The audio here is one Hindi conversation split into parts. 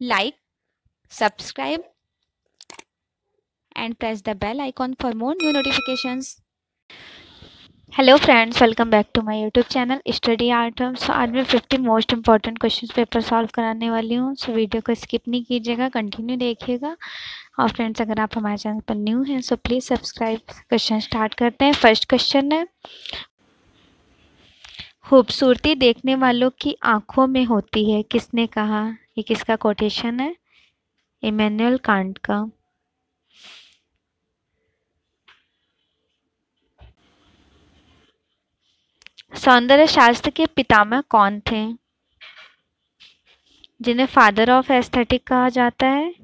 like, subscribe and press the bell icon for more new notifications. Hello friends welcome back to my YouTube channel study art so आज मैं 50 most important questions paper solve कराने वाली हूँ। सो वीडियो को स्किप नहीं कीजिएगा कंटिन्यू देखिएगा। और फ्रेंड्स अगर आप हमारे चैनल पर न्यू हैं so please subscribe question start करते हैं। फ़र्स्ट क्वेश्चन है खूबसूरती देखने वालों की आँखों में होती है किसने कहा? ये किसका कोटेशन है? इमैनुअल कांट का। सौंदर्य शास्त्र के पितामह कौन थे? जिन्हें फादर ऑफ़ एस्थेटिक कहा जाता है?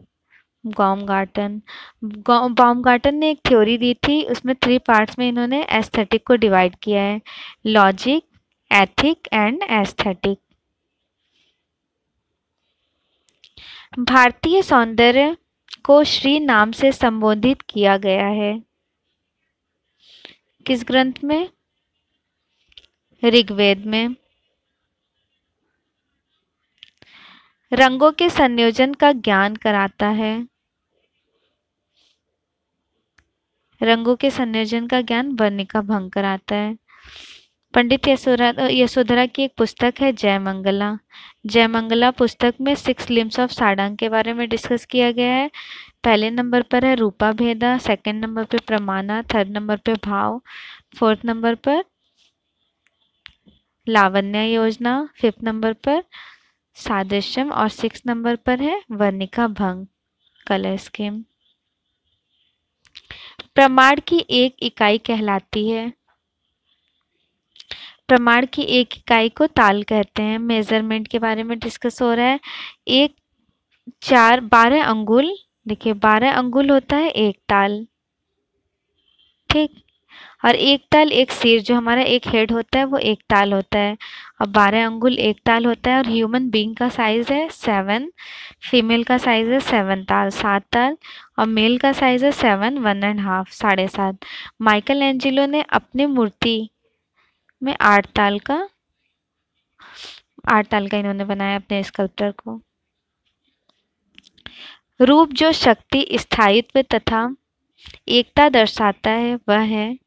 गॉम गार्टन बॉम गार्टन ने एक थ्योरी दी थी, उसमें थ्री पार्ट्स में इन्होंने एस्थेटिक को डिवाइड किया है। लॉजिक एथिक एंड एस्थेटिक भारतीय सौंदर्य को श्री नाम से संबोधित किया गया है। किस ग्रंथ में? ऋग्वेद में। रंगों के संयोजन का ज्ञान कराता है। रंगों के संयोजन का ज्ञान वर्णिका भंग कराता है। पंडित यशोधरा यशोधरा की एक पुस्तक है जय मंगला जय मंगला पुस्तक में सिक्स लिम्स ऑफ़ साड़ंग के बारे में डिस्कस किया गया है। पहले नंबर पर है रूपा भेदा सेकंड नंबर पे प्रमाणा थर्ड नंबर पे भाव फोर्थ नंबर पर लावण्य योजना फिफ्थ नंबर पर सादृश्यम और सिक्स नंबर पर है वर्णिका भंग कलर स्कीम प्रमाण की एक इकाई कहलाती है। प्रमाण की एक इकाई को ताल कहते हैं। मेज़रमेंट के बारे में डिस्कस हो रहा है। एक, चार, बारह अंगुल। देखिए, बारह अंगुल होता है, एक ताल। ठीक? और एक ताल, एक सिर। जो हमारा एक हेड होता है, वो एक ताल होता है। और बारह अंगुल, एक ताल होता है और ह्यूमन बींग का साइज़ है सेवन फीमेल का साइज़ है सेवन ताल, सात ताल। और मेल का साइज़ है सेवन वन एंड हाफ़ साढ़े सात। माइकल एंजिलो ने अपनी मूर्ति में आठ ताल का, आठ ताल का इन्होंने बनाया अपने स्कल्प्टर को। रूप जो शक्ति, स्थायित्व तथा एकता दर्शाता है, वह है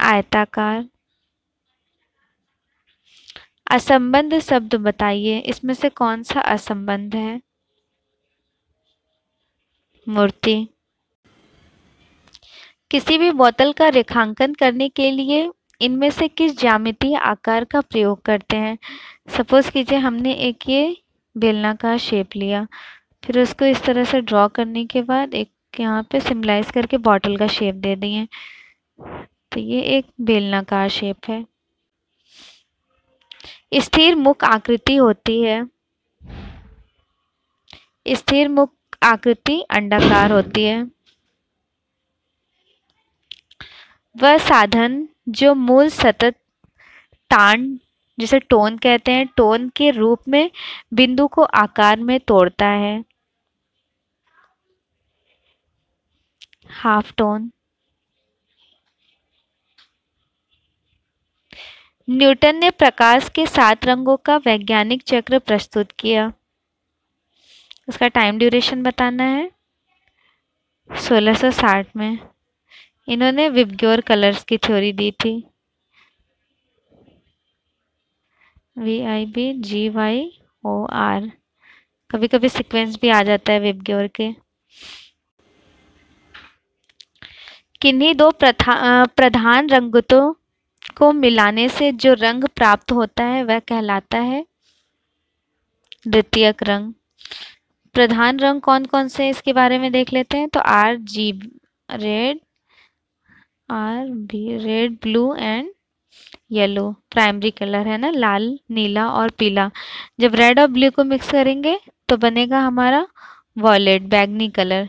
आयताकार। असंबंध शब्द बताइए, इसमें से कौन सा असंबंध है? मूर्ति। किसी भी बोतल का रेखांकन करने के लिए इनमें से किस ज्यामितीय आकार का प्रयोग करते हैं? सपोज़ कीजिए हमने एक ये बेलनाकार शेप लिया। फिर उसको इस तरह से ड्रॉ करने के बाद एक यहाँ पे सिम्बलाइज करके बॉटल का शेप दे दिए। तो ये एक बेलनाकार शेप है। स्थिर मुख आकृति होती है। स्थिर मुख आकृति अंडाकार होती है। वह साधन जो मूल सतत तान जिसे टोन कहते हैं, टोन के रूप में बिंदु को आकार में तोड़ता है। Half tone. न्यूटन ने प्रकाश के सात रंगों का वैज्ञानिक चक्र प्रस्तुत किया। उसका टाइम ड्यूरेशन बताना है। 1660 में। इन्होंने विबग्योर कलर्स की थ्योरी दी थी। V I B G Y O R कभी कभी सीक्वेंस भी आ जाता है विबग्योर के। किन्हीं दो प्रधान रंगतों को मिलाने से जो रंग प्राप्त होता है, वह कहलाता है द्वितीयक रंग। प्रधान रंग कौन कौन से इसके बारे में देख लेते हैं। तो R G red R, B, red, blue and yellow. Primary colour है ना, लाल, नीला और पीला। जब रेड और ब्लू को मिक्स करेंगे तो बनेगा हमारा वॉलेट, बैगनी कलर।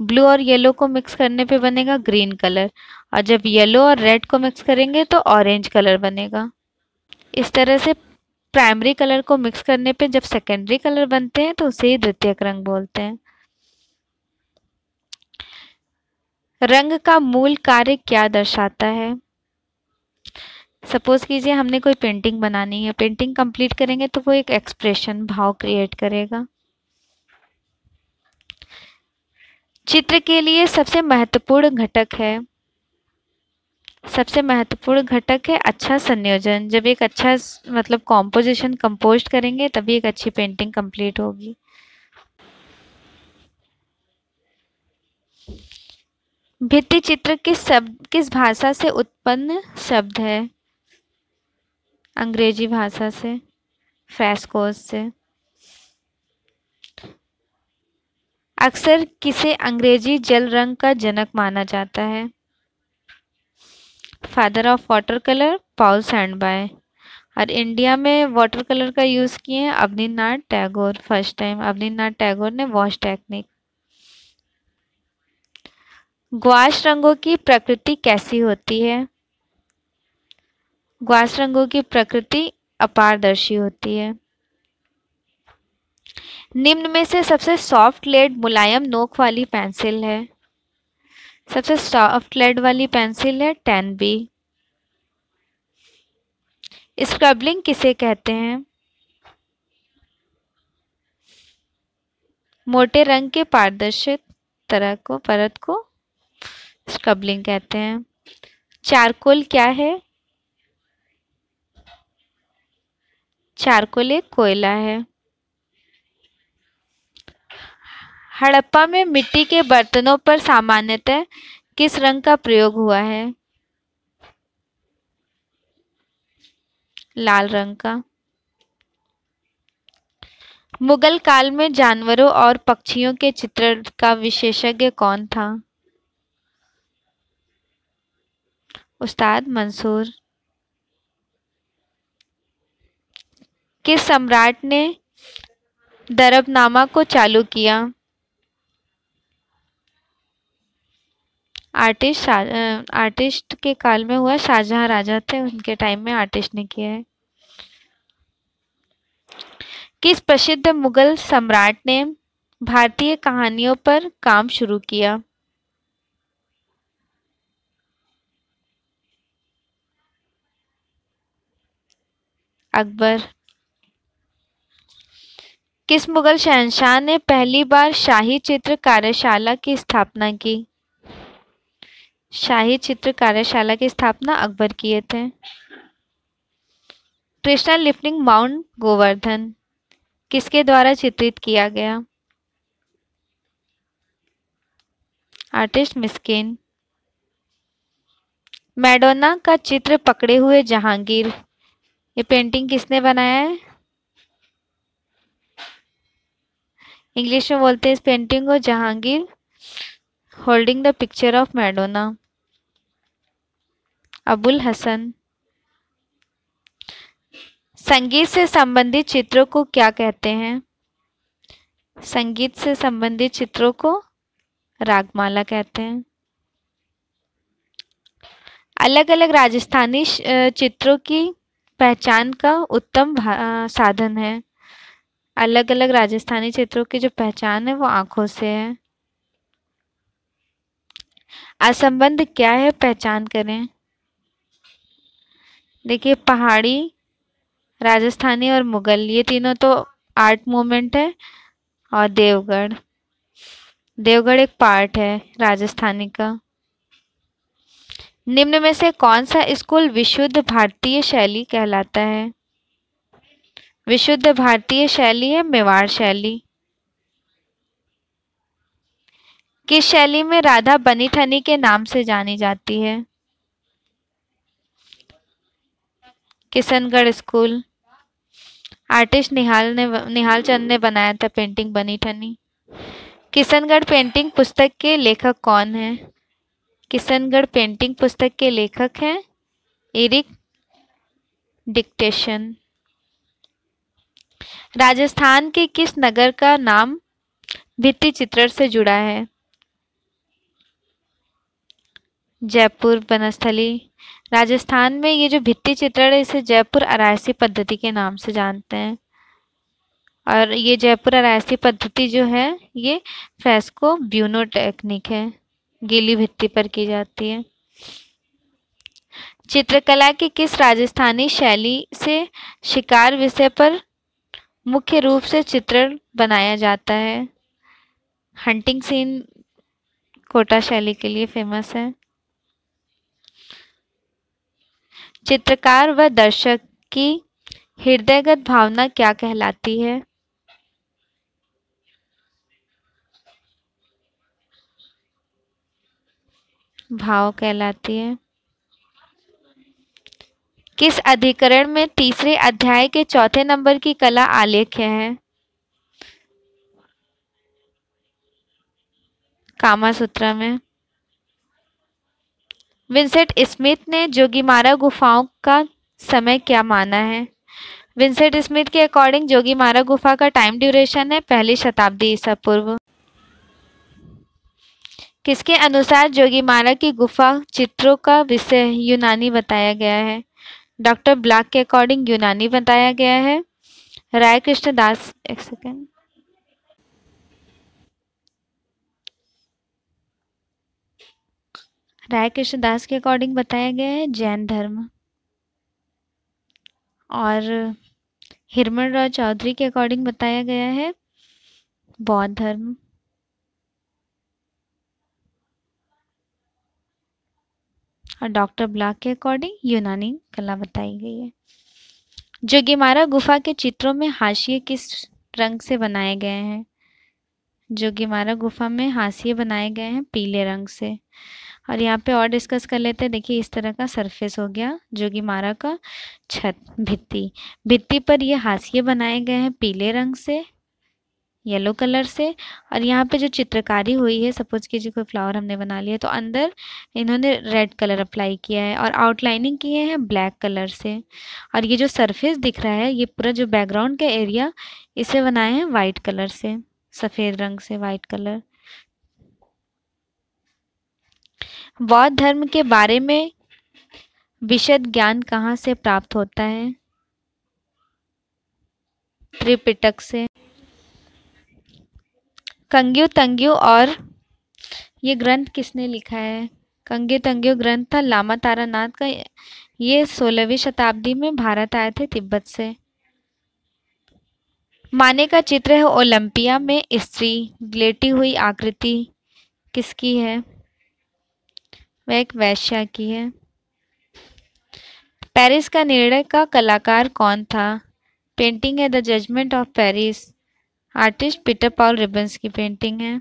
ब्लू और येलो को मिक्स करने पे बनेगा ग्रीन कलर। और जब येलो और रेड को मिक्स करेंगे तो ऑरेंज कलर बनेगा। इस तरह से प्राइमरी कलर को मिक्स करने पे जब सेकेंडरी कलर बनते हैं तो उसे ही द्वितीयक रंग बोलते हैं। रंग का मूल कार्य क्या दर्शाता है? सपोज़ कीजिए हमने कोई पेंटिंग बनानी है पेंटिंग कंप्लीट करेंगे तो वो एक एक्सप्रेशन भाव क्रिएट करेगा। चित्र के लिए सबसे महत्वपूर्ण घटक है। सबसे महत्वपूर्ण घटक है अच्छा संयोजन। जब एक अच्छा मतलब कॉम्पोजिशन कंपोज करेंगे, तभी एक अच्छी पेंटिंग कंप्लीट होगी। भित्ति चित्र किस शब्द, किस भाषा से उत्पन्न शब्द है? अंग्रेज़ी भाषा से, फ्रेस्कोस से। अक्सर किसे अंग्रेज़ी जल रंग का जनक माना जाता है? Father of water colour, Paul Sandby. और इंडिया में वाटर कलर का यूज़ किए हैं अवनीनाथ टैगोर, फ़र्स्ट टाइम। अवनीनाथ टैगोर ने वॉश टेक्निक ग्वाश रंगों की प्रकृति कैसी होती है? ग्वाश रंगों की प्रकृति अपारदर्शी होती है। निम्न में से सबसे सॉफ्ट लेड मुलायम नोक वाली पेंसिल है। सबसे सॉफ्ट लेड वाली पेंसिल है टेन बी स्क्रबलिंग किसे कहते हैं? मोटे रंग के पारदर्शित तरह को, परत को स्क्रबलिंग कहते हैं। चारकोल क्या है? चारकोल एक कोयला है। हड़प्पा में मिट्टी के बर्तनों पर सामान्यतः किस रंग का प्रयोग हुआ है? लाल रंग का। मुगल काल में जानवरों और पक्षियों के चित्र का विशेषज्ञ कौन था? उस्ताद मंसूर। किस सम्राट ने दरबनामा को चालू किया? आर्टिस्ट आर्टिस्ट के काल में हुआ शाहजहां राजा थे, उनके टाइम में आर्टिस्ट ने किया है। किस प्रसिद्ध मुगल सम्राट ने भारतीय कहानियों पर काम शुरू किया? अकबर। किस मुगल शहनशाह ने पहली बार शाही चित्र कार्यशाला की स्थापना की? शाही चित्र कार्यशाला की स्थापना अकबर किए थे। Krishna lifting mount Govardhan. किसके द्वारा चित्रित किया गया? आर्टिस्ट मिस्किन। मैडोना का चित्र पकड़े हुए जहांगीर। ये पेंटिंग किसने बनाया है? इंग्लिश में बोलते हैं इस पेंटिंग को Jahangir holding the picture of Madonna Abul Hasan. संगीत से संबंधित चित्रों को क्या कहते हैं? संगीत से संबंधित चित्रों को रागमाला कहते हैं। अलग अलग राजस्थानी चित्रों की पहचान का उत्तम साधन है। अलग अलग राजस्थानी क्षेत्रों की जो पहचान है, वो आँखों से है। असंबंध क्या है, पहचान करें। देखिए, पहाड़ी, राजस्थानी और मुगल, ये तीनों तो आर्ट मूवमेंट है और देवगढ़। देवगढ़ एक पार्ट है राजस्थानी का। निम्न में से कौन सा स्कूल विशुद्ध भारतीय शैली कहलाता है? विशुद्ध भारतीय शैली है मेवाड़ शैली? किस शैली में राधा बनी ठनी के नाम से जानी जाती है? किशनगढ़ स्कूल। आर्टिस्ट निहाल ने, निहाल चंद ने बनाया था पेंटिंग बनी ठनी किशनगढ़ पेंटिंग पुस्तक के लेखक कौन है? किशनगढ़ पेंटिंग पुस्तक के लेखक हैं? Eric dictation. राजस्थान के किस नगर का नाम भित्ति चित्र से जुड़ा है? जयपुर बनस्थली राजस्थान में ये जो भित्ति चित्रण है, इसे जयपुर अरायसी पद्धति के नाम से जानते हैं। और ये जयपुर अरायसी पद्धति जो है, ये फ्रेस्को ब्यूनो टेक्निक है। गीली भित्ति पर की जाती है। चित्रकला की किस राजस्थानी शैली से शिकार विषय पर मुख्य रूप से चित्रण बनाया जाता है? हंटिंग सीन कोटा शैली के लिए फ़ेमस है। चित्रकार व दर्शक की हृदयगत भावना क्या कहलाती है? भाव कहलाती है। किस अधिकरण में तीसरे अध्याय के चौथे नंबर की कला आलेख्य है? कामा सूत्रा में। विंसेंट स्मिथ ने जोगीमारा गुफाओं का समय क्या माना है? विंसेंट स्मिथ के अकॉर्डिंग जोगीमारा गुफा का टाइम ड्यूरेशन है पहली शताब्दी ईसा पूर्व। किसके अनुसार जोगीमारा की गुफा चित्रों का विषय यूनानी बताया गया है? डॉक्टर ब्लैक के अकॉर्डिंग यूनानी बताया गया है। राय कृष्ण दास, एक सेकेंड। राय कृष्ण दास के अकॉर्डिंग बताया गया है जैन धर्म। और हिरमन राव चौधरी के अकॉर्डिंग बताया गया है बौद्ध धर्म। और डॉक्टर ब्लॉक के अकॉर्डिंग यूनानी कला बताई गई है। जोगीमारा गुफा के चित्रों में हाशिए किस रंग से बनाए गए हैं? जोगीमारा गुफा में हाशिए बनाए गए हैं पीले रंग से। और यहाँ पे और डिस्कस कर लेते हैं। देखिए, इस तरह का सरफेस हो गया जोगीमारा का छत भित्ति। भित्ति पर ये हाशिए बनाए गए हैं पीले रंग से। येलो कलर से। और यहाँ पे जो चित्रकारी हुई है, सपोज़ कीजिए कोई फ्लावर हमने बना लिया तो अंदर इन्होंने रेड कलर अप्लाई किया है और आउटलाइनिंग किए हैं ब्लैक कलर से। और ये जो सरफेस दिख रहा है, ये पूरा जो बैकग्राउंड का एरिया, इसे बनाए हैं वाइट कलर से, सफ़ेद रंग से वाइट कलर। बौद्ध धर्म के बारे में विशद ज्ञान कहाँ से प्राप्त होता है? त्रिपिटक से। कंग्यू तंग्यू और ये ग्रंथ किसने लिखा है? कंग्यू तंग्यू ग्रंथ था लामा तारानाथ का। ये सोलहवीं शताब्दी में भारत आए थे तिब्बत से। माने का चित्र है ओलंपिया में स्त्री, लेटी हुई आकृति। किसकी है? वह एक वैश्या की है। पेरिस का निर्णय का कलाकार कौन था? पेंटिंग है the judgement of Paris. Artist Peter Paul Rubens की पेंटिंग है।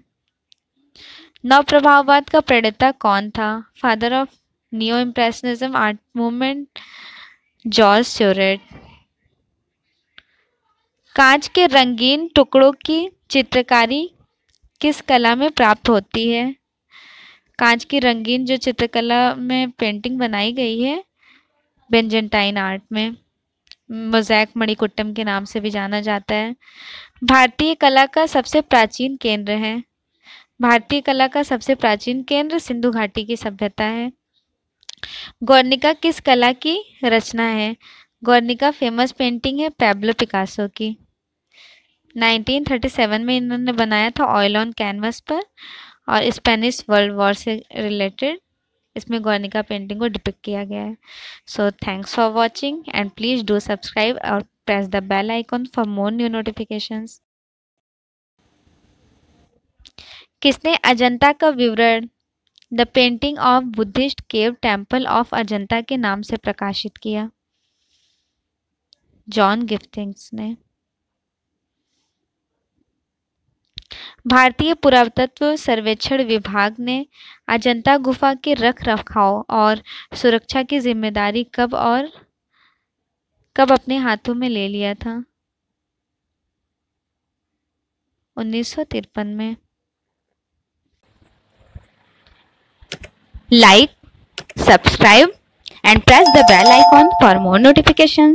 नव प्रभाववाद का प्रणेता कौन था? Father of neo impressionism art movement Georges Seurat कांच के रंगीन टुकड़ों की चित्रकारी किस कला में प्राप्त होती है? कांच की रंगीन जो चित्रकला में पेंटिंग बनाई गई है बेंजेंटाइन आर्ट में। मोजैक मणिकुट्टम के नाम से भी जाना जाता है। भारतीय कला का सबसे प्राचीन केंद्र है। भारतीय कला का सबसे प्राचीन केंद्र सिंधु घाटी की सभ्यता है। गौरनिका किस कला की रचना है? गौरनिका फ़ेमस पेंटिंग है पैब्लो पिकासो की। 1937 में इन्होंने बनाया था ऑयल ऑन कैनवस पर और स्पेनिश वर्ल्ड वॉर से रिलेटेड इसमें गौरनिका पेंटिंग को डिपिक्ट किया गया है। So thanks for watching and please do subscribe और press the bell icon for more new notifications किसने अजंता का विवरण? The painting of Buddhist cave temple of Ajanta के नाम से प्रकाशित किया। जॉन गिफ्टिंग्स ने। भारतीय पुरातत्व सर्वेक्षण विभाग ने अजंता गुफा के रख रखाव और सुरक्षा की ज़िम्मेदारी कब और कब अपने हाथों में ले लिया था? उन्नीस सौ तिरपन में। Like subscribe and press the bell icon for more notifications